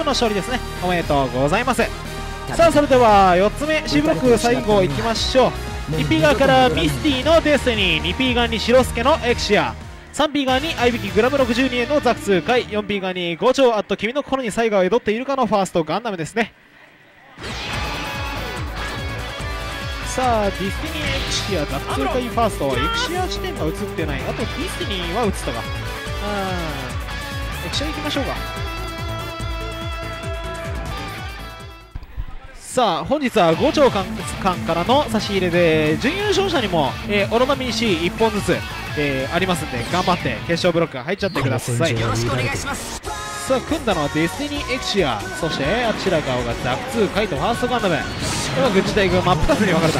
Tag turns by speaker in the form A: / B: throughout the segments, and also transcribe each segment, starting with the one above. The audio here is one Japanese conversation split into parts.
A: ムの勝利ですね。おめでとうございます。さあそれでは4つ目 C ブロック最後いきましょう。1P 側からミスティのデスティニー。2P 側に白助のエクシア。3P 側に合いびきグラム62円のザク2回。4P 側に5丁あっと君の心に最後を宿っているかのファーストガンダムですね。さあデスティニーエクシアザク2改ファーストエクシア地点が映ってない。あとデスティニーは映ったか。うん。エクシア行きましょうかさあ本日は5丁間からの差し入れで準優勝者にも、えー、オロナミン C 1本ずつ、えー、ありますんで頑張って決勝ブロック入っちゃってください。
B: よろしくお願いします。
A: さあ組んだのはデスティニーエクシアそしてあちら側がザク2改とファーストガンダム。うまく時代が真っ二つに分かれた。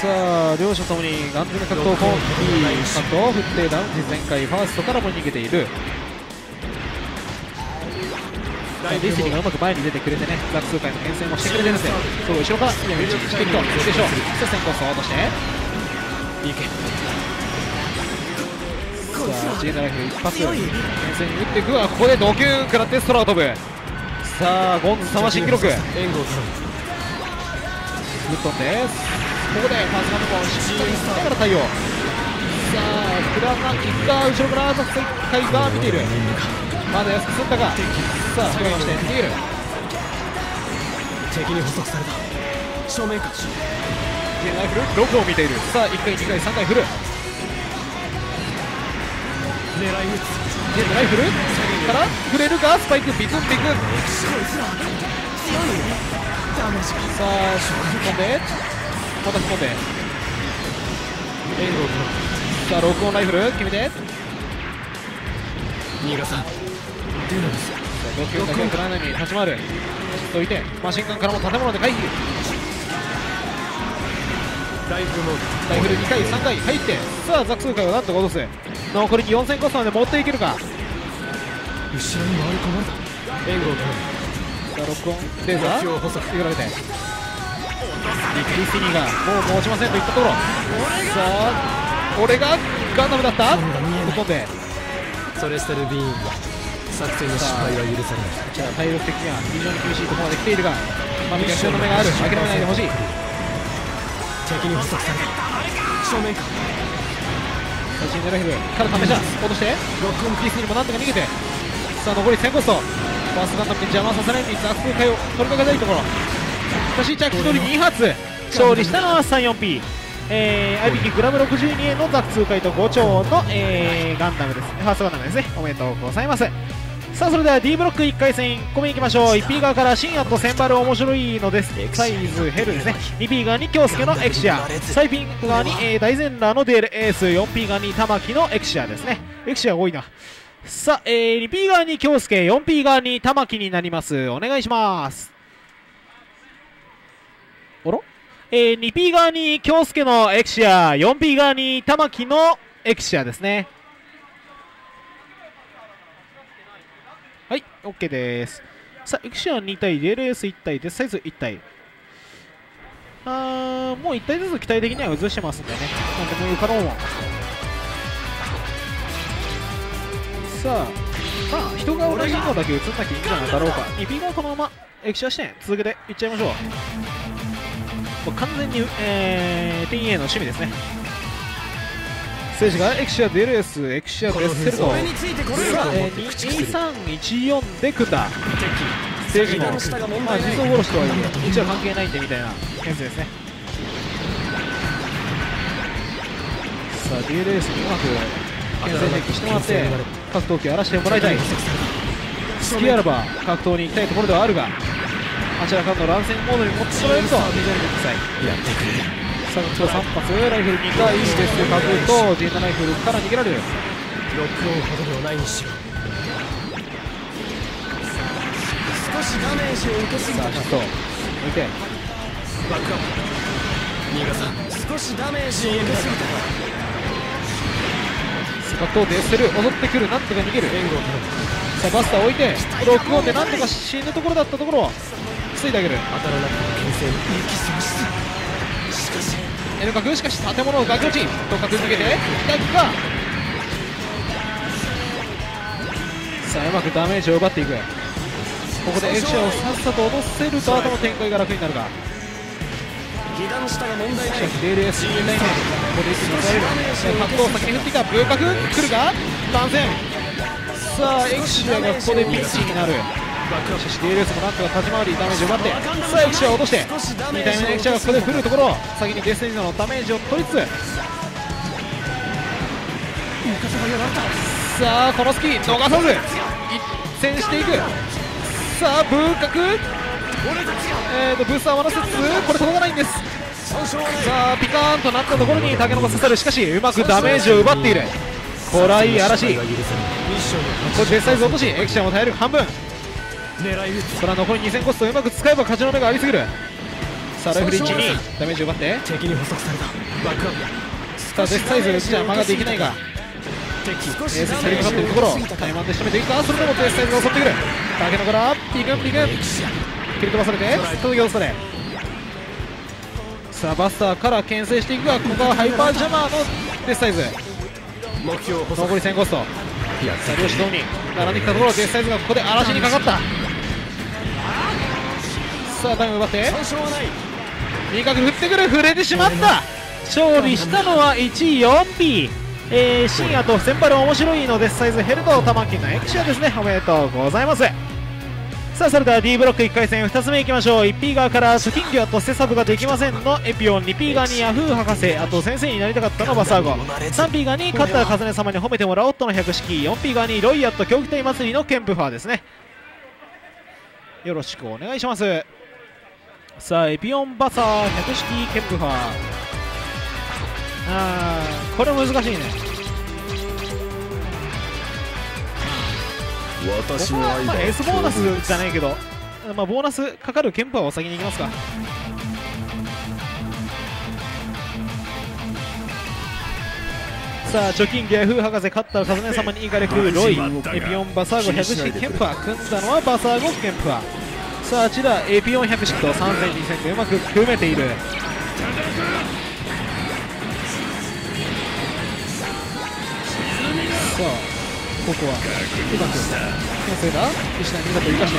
A: さあ両者ともにガンズの格闘コンビ格闘を振ってダウン時前回ファーストからも逃げているディスティニーがうまく前に出てくれてねザック2回の牽制もしてくれてるんでそう後ろからいや打ちしていくとでしょうさあ先行走として。いけさあ G ナライフ一発牽制に打っていく。わここでドキュン食らってストラを飛ぶさあゴンズ様新記録グッドンです。ここでファーストガンドもしっかりしながら対応。さあクラナキッカー後ろからザク1回が見ている。まだ安く済んだか。さあフラして逃げる。
B: 敵に捕捉された。正面か。
A: ゲナイフル。ロクを見ている？さあ1回2回3回振る
B: 狙い撃つ。
A: ゲナイフル。から振れるか？スパイクビクンビクン。
B: こい。つら強い。ダメージが
A: さあ引っ込んでまた引っ込んで
B: 援護を
A: さあロックオンライフル決めて
B: 逃がさんデュナです
A: ドキュンだけを食らわないように立ち回る。といてマシンガンからも建物で回避。
B: ライフル
A: ライフル2回3回入ってさあザク数回をなんとか落とす。残り4000コストまで持っていけるか。
B: 後ろに回り込まれた。援護を頼
A: さあロックオンレーザー。
B: 目標捕捉
A: いられてリクリスティニーがもう持ちませんといったところ。さあ俺がガンダムだった。
B: むが見えない。
A: 吹っ飛んで。
B: むそれステルビーン作戦の失敗は許されない
A: じゃあ体力的には非常に厳しいところまで来ているがまだ逆襲の目がある諦めないでほしい
B: 敵に捕捉された正面か
A: 最新ネラヒルから試した落としてロックオンピースにもなんとか逃げてさあ残り1000コストファーストガンダムに邪魔させないようにザク回を取り掛けたいところしかし着取り2発勝利したのは 34P えー、合いびきグラム62円のザク2回と5丁の、えー、ガンダムですファーストガンダムですねおめでとうございますさあそれでは D ブロック1回戦1個目いきましょう。1P 側から深夜とセンバル面白いのです。サイズヘルですね。2P 側に京介のエクシア。サイピン側に、えー、大前ラーのデールエース。4P 側に玉木のエクシアですね。エクシア多いな。さあ、えー、2P 側に京介。4P 側に玉木になります。お願いします。あらえー、2P 側に京介のエクシア。4P 側に玉木のエクシアですねはい OK です。さあエクシア2体 DLS1 体デスサイズ1体あーもう1体ずつ機体的には映してますんでね。なんでもいいかろうも。さあまあ人が同じのだけ映んなきゃいいんじゃなかろうか。2P 側このままエクシア視点続けていっちゃいましょう。もう完全に、えー、TA の趣味ですね。ステージがエクシア DLS エクシアデスセルト
B: 俺についてこれ
A: さあ、えー、2314で組んだ。ステージも、まあ、実装殺しとはいえ一応関係ないんでみたいな。編成ですね。さあ DLS にうまく牽制チェックしてもらって格闘機を荒らしてもらいたい。隙あらば格闘に行きたいところではあるがあちらからの乱戦モードに持ってこられると。非常にくさい
B: やってくれ
A: さあ3発ライフル2回です格と G7 ライフルから逃げられる。
B: ロックオンほどではないにしろ少しダメージを受けすぎたか
A: さあシャット抜いて
B: バックアップ逃がさ少しダメージを受けすぎたか
A: 格闘デステル襲ってくるなんとか逃げる。
B: 援護を頼む
A: さあバスター置いて。ロックオンでなんとか死ぬところだったところをついてあげる。
B: 当たらなくても牽制に行き過ごす。しかし
A: エルカクしかし建物を崖落ちと確続けてダンクかさあうまくダメージを奪っていく。ここでエクシャをさっさと落とせると後の展開が楽になるが
B: 左下が問題ない
A: レール S 問題ないここで一気に取らる格闘先に振ってきたブーカク来るか？断線。さあエクシアがここでピッチになる。しかし DLS もなんとか立ち回りダメージを奪ってさあエクシアを落として2体目のエクシアがここで振るところ先にデスティニーのダメージを取りつつさあこのスキー逃さず一戦していく。さあブーカク。えーとブースターを渡せつつこれ届かないんです。さあピカーンとなったところにタケノコ刺さる。しかしうまくダメージを奪っている。これはいい嵐これデスサイズ落としエクシャも耐える。半分。
B: 狙い撃つ。
A: 残り2000コストをうまく使えば勝ちの目がありすぎる。さあライフリーチに。ダメージを奪って。
B: 敵に捕捉された。バックアップ
A: さあデスサイズじゃ間ができないが。エースに競りかかっているところ。タイマンで仕留めていくか。それでもデスサイズが襲ってくる。タケノコからピクンピクン切り飛ばされて叩き落とされさあバスターから牽制していくがここはハイパージャマーのデスサイズ。残り1000コスト。さあ両手同に並んできたところデスサイズがここで嵐にかかったさあタイム奪って。
B: い。
A: 右角振ってくる。触れてしまった。勝利したのは1位 4P えー、深夜とセンパル面白いのデスサイズヘルドタマンキンのエクシアですね。おめでとうございます。さあそれでは D ブロック1回戦2つ目いきましょう。1P 側から初金魚とセサブができませんのエピオン 2P 側にヤフー博士。あと先生になりたかったのバサーゴ 3P 側に勝ったカズネ様に褒めてもらおうとの百式。4P 側にロイヤット競技隊祭りのケンプファーですね。よろしくお願いしますさあエピオンバサーゴ百式ケンプファーあーこれ難しいね。
B: 私
A: 僕は、まあ、S ボーナスじゃないけど、まあ、ボーナスかかるケンプファーを先に行きますか。さあ貯金ギャフー博士勝ったらカズネ様にイガレフロイ。エピオンバサーゴ百式ケンプファー組んだのはバサーゴケンプファーさああちらエピオン百式と3戦2戦でうまく組めている。さあここはうまく牽制だ。石田にだと生かして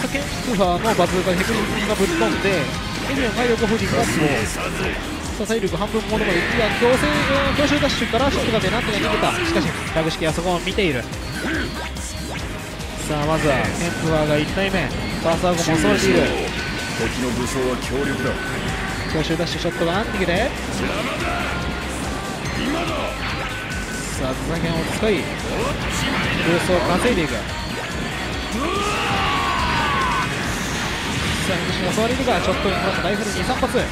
A: さあケンプファーのバズーカヘクリンがぶっ飛んでエビオン体力保持がスローさあ体力半分ものまでいくが強制強襲ダッシュからショットが出なんとか逃げた。しかしラグ式はそこを見ている。さあまずはケンプファーが1体目。バーサーゴも襲われている
B: 敵の武装は強力だ。
A: 強襲ダッシュショットが逃げてさあザザケンを使いブーストを稼いでいく。さあ西が襲われるがちょっとにまたライフル23発。さ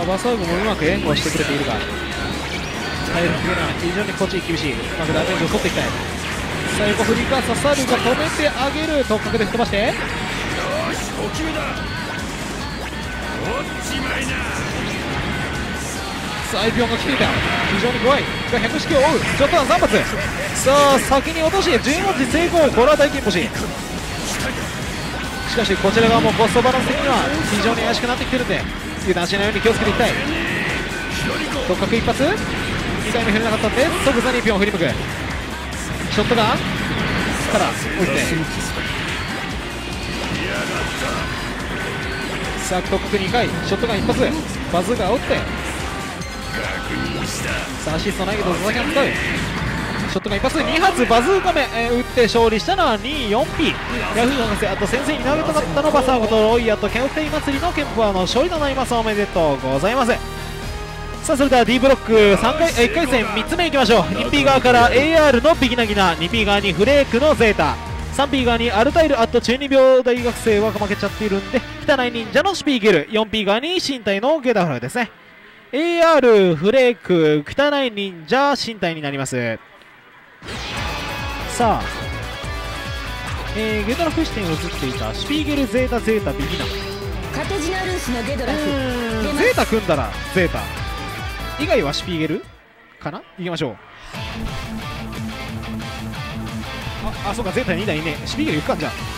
A: あバサーグもうまく援護してくれているが体力が非常にこっちに厳しいうまくダメージを取っていきた。いさあ横振りが刺さるが止めてあげる。突角で吹っ飛ばして。さあエピオンが来ていた。非常に怖い。が百式を追う。ジョットガン3発。さあ先に落とし順落ち成功。これは大金星。しかしこちら側もコストバランス的には非常に怪しくなってきてるんで油断しないように気をつけていきたい。突角一発。2回目振れなかったんで即座にピオン振り向く。ショットガン。から降りて。さあ突角2回ショットガン一発バズーカーを打って。さあアシストないけど佐々木が使うショットガン一発2発バズーカ目、えー打って勝利したのは 24P ヤフー博士あと先生に投げたかったのバサーゴとロイヤとケンフテイ祭りのケンプワーの勝利となります。おめでとうございます。さあそれでは D ブロック3回え1回戦3つ目いきましょう。1P 側から AR のビギナギナ 2P 側にフレークのゼータ。3P 側にアルタイルあと中二病大学生は負けちゃっているんで汚い忍者のシピーゲル。4P 側に身体のゲダフラグですね。AR フレーク汚い忍者身体になります。さあ、えー、ゲドラフ視点を映っていたシュピーゲルゼータゼータビギナ
C: カテジナルースのゲド
A: う
C: ラフ
A: ゼータ組んだらゼータ以外はシュピーゲル？かな？行きましょう。ああそうかゼータ2台いね。シュピーゲル行くかじゃあ。